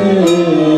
Oh,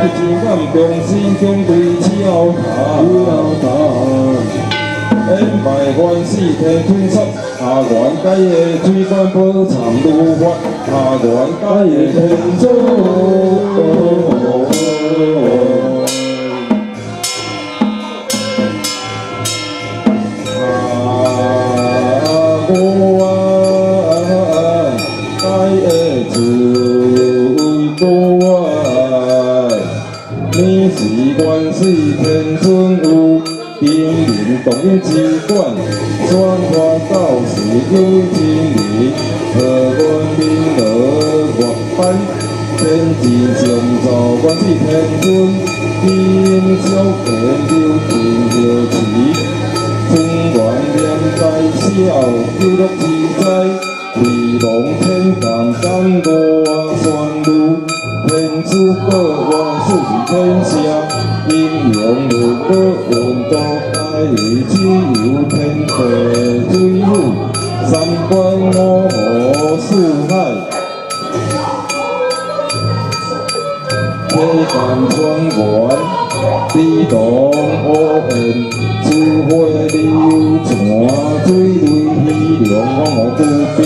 不知咱公司总对此头，因排欢喜天春出，下元街的水管波长如发，下元街的天春。你是观世天尊有灵灵动于管关，转化到时有天理，何观明德我般，天地上造观世天尊，天上天有天有奇，中原念在笑，有乐之灾，地龙天降三大仙女。天赐我往事一场相依用尽余的勇气只要肯追三分我厚四海用尽所有生命在画着你我心四海放眼望去那全部坍塌你也从不后悔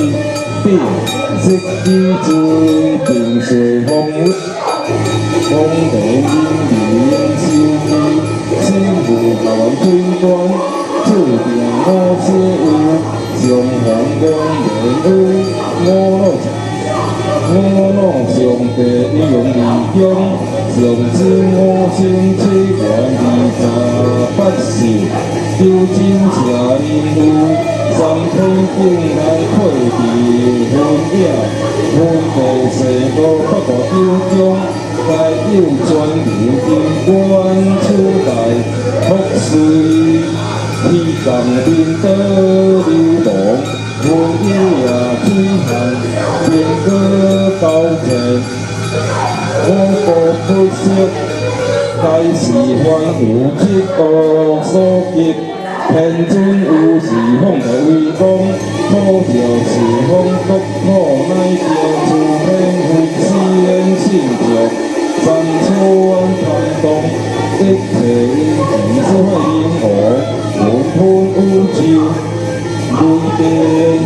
全部色天赐，便是空。空地烟烟消弭，千湖海天光，注定我是雾，上皇光明雾，我乐长，我乐上帝一勇立功，我心之广义，大不小。究真正人夫，三天竟来配地分野，分地势路北国九中，该有专留金官出代福水，天降面得流亡，分野水旱，变个高田，我国不息。 该是还有这个所急，天尊有时风的威风，好就是风国土乃叫自天福先信着，山川盘动，一切因其所因何，无分宇宙，雷电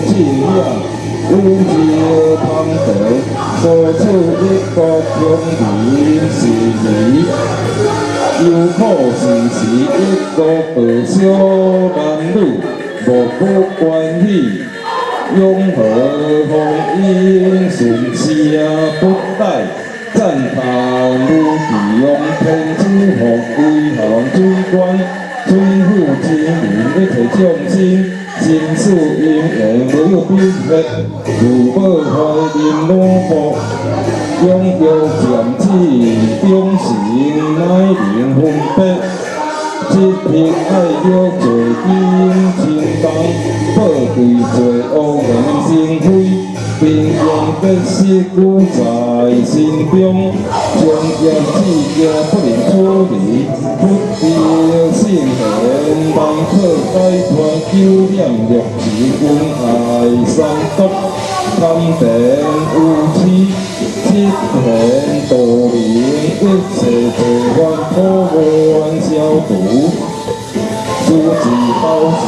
震响，宇宙庞大， 所处一个天地是你。忧苦时时一个不少男女，无不欢喜。永和风英顺车不带，赞叹如地用天子福归降水官，水府清明一切众生， chiến sự yên để mới được biết vậy dù bơ hơi điên đô bộ dân điều chuyển chi tiêu sĩ nói điện hùng tệ chi ai yêu trời kim chiến tay bơ tùy trời ô gần xin vui bình thường tên si cú giải xin tiêu trường kia chi kia 心狠，但可解脱九念六字君爱三毒，贪恋无耻。一片道明，一切平凡可愿消除。诸子包持，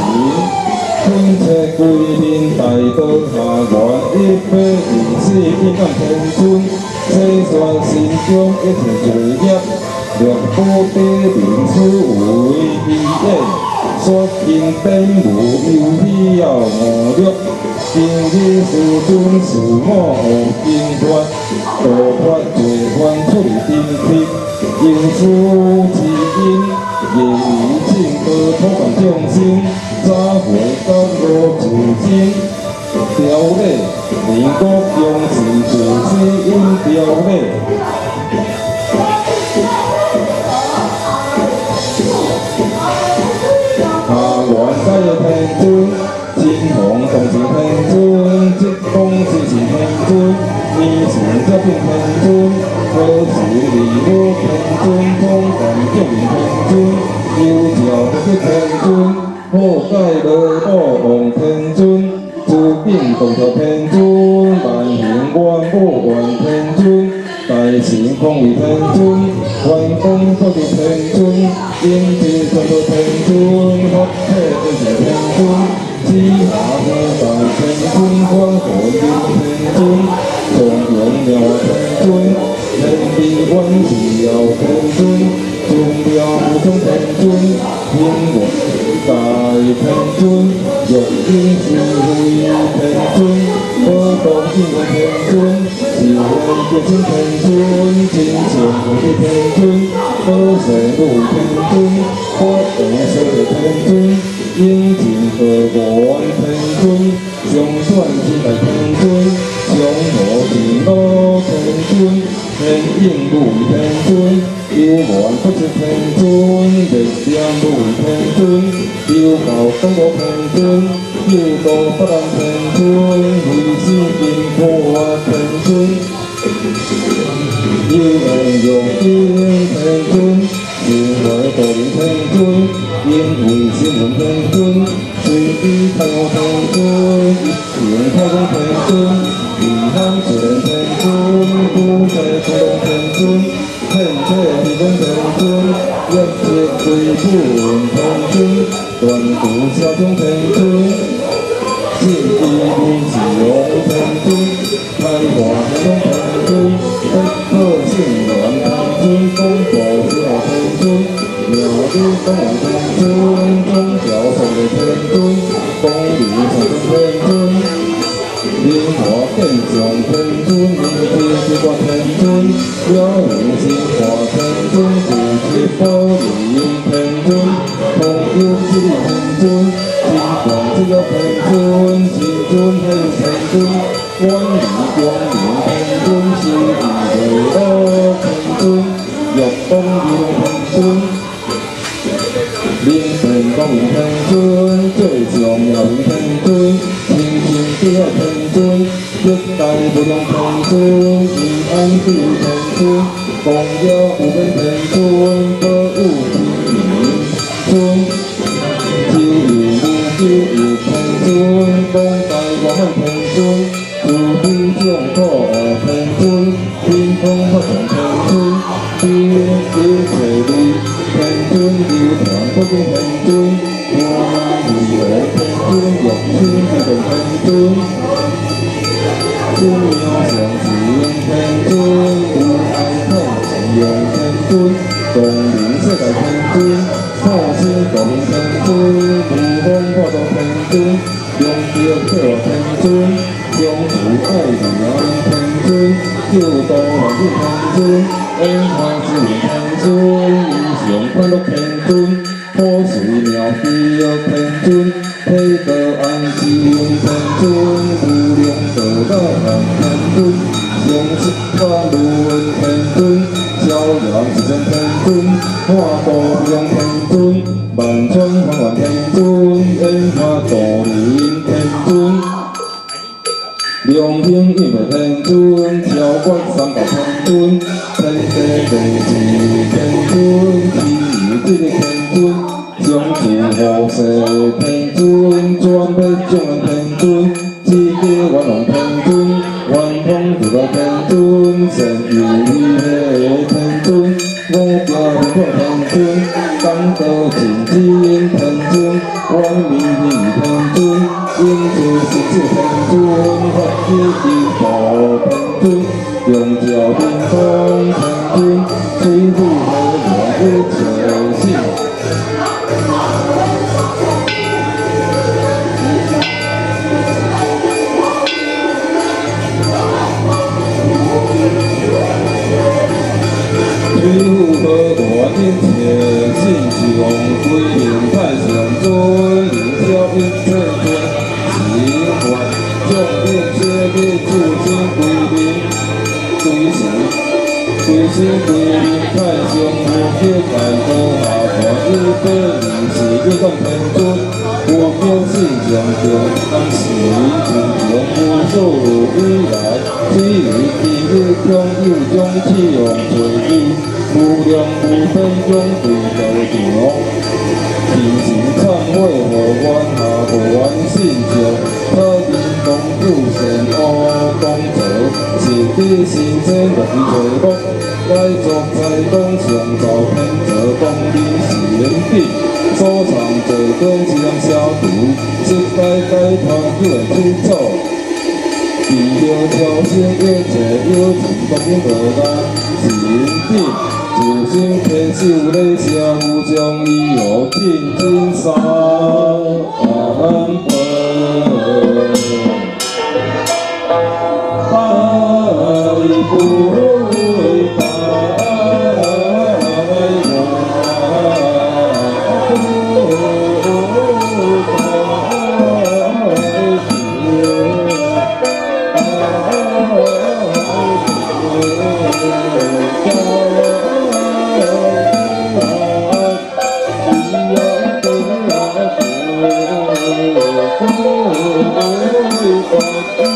春切归天，大道下愿一杯饮死一干天尊，世传心中一切罪孽， 两波地平此为义业。说经典无有必要误略，今日师尊是我经传，道法罪犯出离定体，因此之因，业已尽可托办众生，早会甘露自心，条例，民国将是自私因条例。尊，金黄是天尊，积功积善天尊，衣食遮天天尊，何时离我天尊，通感救命天尊，有教不的天尊，破盖得大王天尊，诸病同得天尊，万行万果万天尊。大善空为天尊，万功都是天尊，应知全都天尊，福气都是天。尊，知下无大天尊，光火耀天尊，重阳妙天尊，天地万事有 cùng nhau không thành vui thiên một tài thành vui dòng khi sự vui thành vui mơ bóng khi mà thành vui chiều hôm của chúng thành vui chính trường của tôi thành vui mơ rẻ đủ thành vui có kẻ sẽ được thành vui nhưng chỉ cờ bỏ anh thành vui dòng xuân khi mà thành vui dòng nổ thì nó thành vui thành yên đủ thành vui 缘不知天尊，力量为天尊，有道当我天尊，有道不能天尊，为师见破天尊，有缘用天天尊，有爱道天尊。因为心闻天尊，随地太阳天尊，一片太空天尊，离汉自然天尊，古在空中天尊， 天界地中天尊，一切归本天尊，断度下中天尊，心地无自用天尊，开化天中天尊，一颗心愿天尊，功报小天尊。妙珠东王天尊，中角上的天尊，风里上的 天尊，莲花变上天尊，天地观天尊，妖无心化天尊，地气保佑天尊，同有之力。 尊，天皇只有平尊，天尊喜平尊，万里光明平尊，心意最多平尊，玉东要平尊，灵平光明平尊，最重要平尊，天天只有平尊， chưa thành công bước đầu vừa lòng thành công thì anh tự thành công còn do của bên thành công tớ ủ thương chiêu ủ vô chiêu ủ thành công bông tài võ hành thành công từ bi trưởng thọ thành công tin không phát triển thành công tin kế thể đi thành công điều thẳng có thành công thương quật thương tình thân thương thương nhau rằng chỉ em thân thương thương ai thân dần thân thương cần điểm sẽ đại thân thương sau sinh cộng thân thương vì hôn hoa đồ thân thương dùng tiêu thừa thân thương dùng thủ ai thì em thân thương yêu tôi là thương thân thương em hoa sự thân thương dùng khoan đốc thân thương hô sự nhỏ kia thân 水妙计平尊，配得安心平尊，无量寿道平尊，相识法轮平尊。朝阳自成天尊，化度用天尊，万春万万天尊，烟花度人天尊，良兴应为天尊，超观三界天尊，天地地是天尊，天地地天尊， 相助护世天尊，专备众人天尊，世界万能天尊，万通自在天尊，神有力的。我家人过天尊，当得千金天尊，万民义天尊，应知是子天尊，发起金宝天尊，用脚冰封天尊，水户和我不 从归隐太上尊，凌霄一切尊，即观众遍皆必住金归宾，归心归心归宾太上无天盖风，下婆一辈灵气运动，我。汝常常当时阮曾经无数依未来，只为伊的拥有。将气用做汝，无良、无边，永对、无丑，尽情忏悔，无怨和，无怨心情。先生，别提我，盖章在东乡招聘，招工的是林弟，坐上坐低一张小船，出街街摊买水煮。遇到潮汕爷，坐摇船过江，是林弟，自斟偏酒在烧，将伊何尽金沙。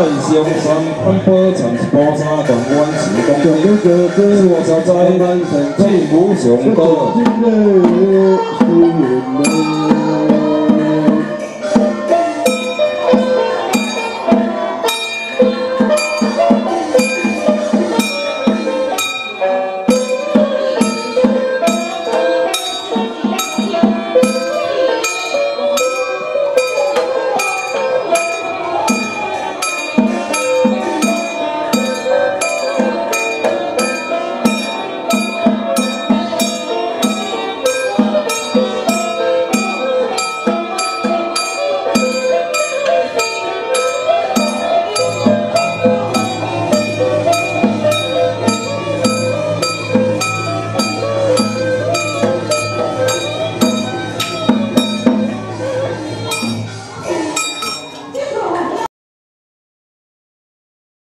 爱上神奔波曾波沙同温時共用呢個歌和實際問成千古上歌。